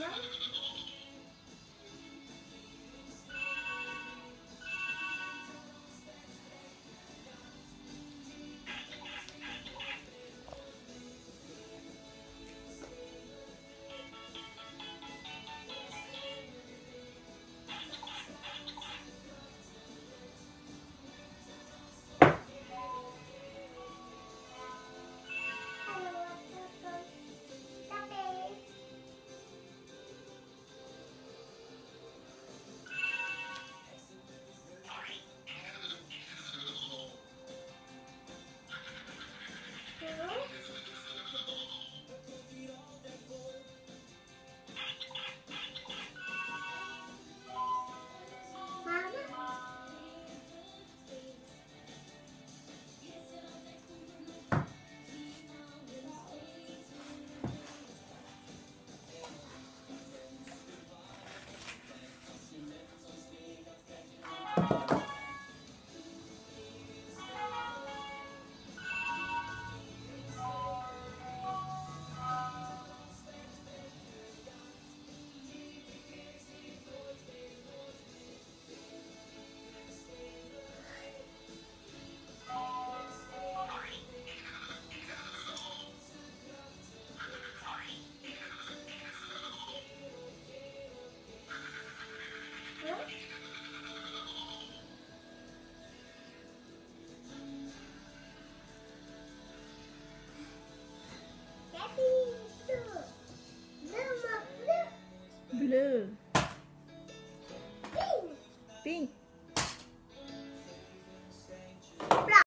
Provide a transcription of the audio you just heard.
Mom? Pink.